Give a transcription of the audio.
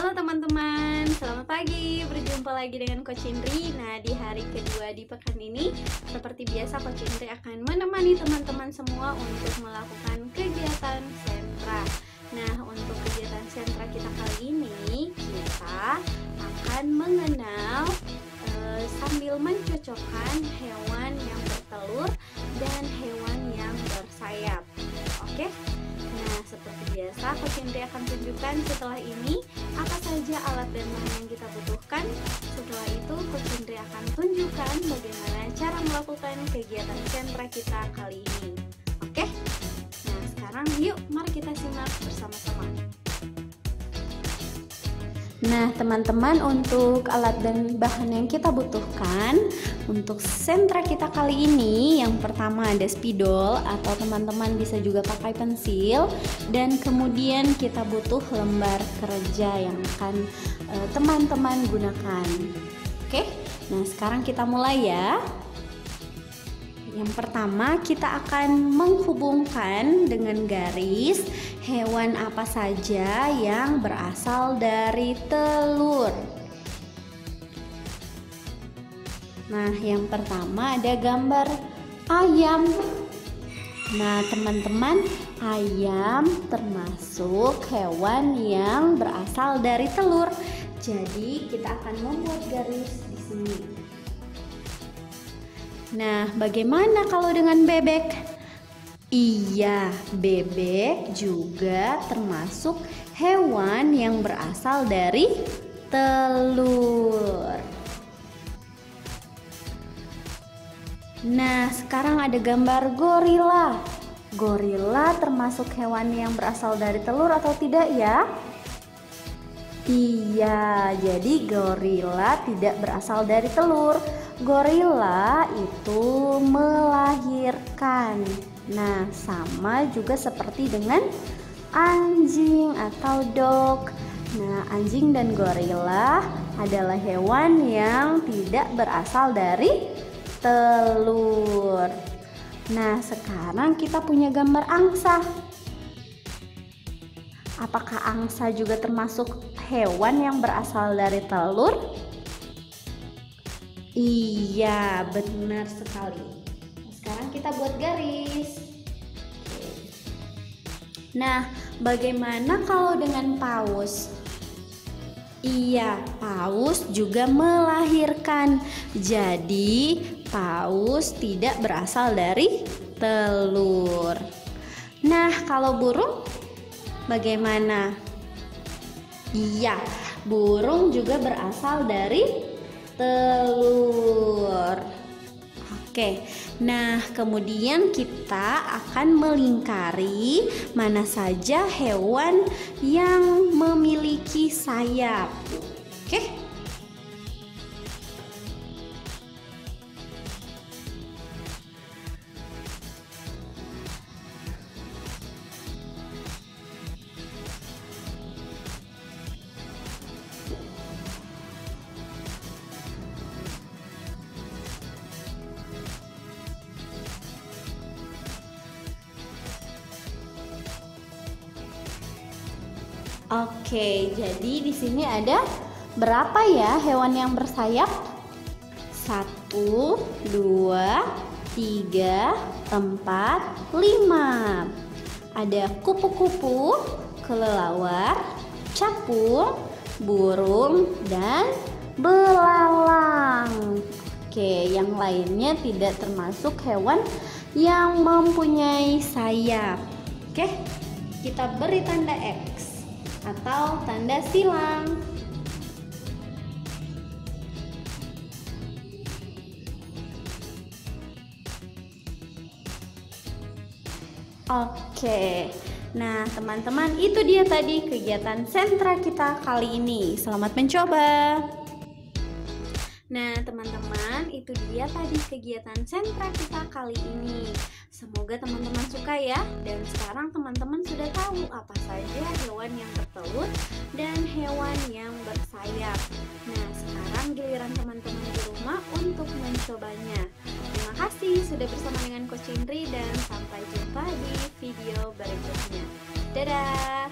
Halo teman-teman, selamat pagi. Berjumpa lagi dengan Coach Indri. Nah, di hari kedua di pekan ini, seperti biasa Coach Indri akan menemani teman-teman semua untuk melakukan kegiatan sentra. Nah, untuk kegiatan sentra kita kali ini, kita akan mengenal e, sambil mencocokkan hewan yang bertelur dan hewan yang bersayap. Oke? Nah, seperti biasa, Coach Indri akan tunjukkan setelah ini apa saja alat dan bahan yang kita butuhkan. Setelah itu, Coach Indri akan tunjukkan bagaimana cara melakukan kegiatan sentra kita kali ini. Oke? Nah, sekarang yuk mari kita simak bersama-sama. Nah, teman-teman, untuk alat dan bahan yang kita butuhkan untuk sentra kita kali ini, yang pertama ada spidol atau teman-teman bisa juga pakai pensil, dan kemudian kita butuh lembar kerja yang akan eh, teman-teman uh, gunakan. Oke, nah sekarang kita mulai ya. Yang pertama, kita akan menghubungkan dengan garis hewan apa saja yang berasal dari telur. Nah, yang pertama ada gambar ayam. Nah, teman-teman, ayam termasuk hewan yang berasal dari telur. Jadi, kita akan membuat garis di sini. Nah, bagaimana kalau dengan bebek? Iya, bebek juga termasuk hewan yang berasal dari telur. Nah, sekarang ada gambar gorila. Gorila termasuk hewan yang berasal dari telur atau tidak ya? Iya, jadi gorila tidak berasal dari telur. Gorila itu melahirkan. Nah, sama juga seperti dengan anjing atau dog. Nah, anjing dan gorila adalah hewan yang tidak berasal dari telur. Nah, sekarang kita punya gambar angsa. Apakah angsa juga termasuk hewan yang berasal dari telur? Iya, benar sekali. Sekarang kita buat garis. Nah, bagaimana kalau dengan paus? Iya, paus juga melahirkan. Jadi, paus tidak berasal dari telur. Nah, kalau burung bagaimana? Iya, burung juga berasal dari telur. Oke, nah kemudian kita akan melingkari mana saja hewan yang memiliki sayap. Oke. Oke, jadi di sini ada berapa ya hewan yang bersayap? Satu, dua, tiga, empat, lima. Ada kupu-kupu, kelelawar, capung, burung, dan belalang. Oke, yang lainnya tidak termasuk hewan yang mempunyai sayap. Oke, kita beri tanda X atau tanda silang. Oke, nah teman-teman itu dia tadi kegiatan sentra kita kali ini. Selamat mencoba. Nah teman-teman itu dia tadi kegiatan sentra kita kali ini. Semoga teman-teman suka ya. Dan sekarang teman-teman sudah tahu apa saja hewan yang bertelur dan hewan yang bersayap. Nah, sekarang giliran teman-teman di rumah untuk mencobanya. Terima kasih sudah bersama dengan Coach Indri dan sampai jumpa di video berikutnya. Dadah!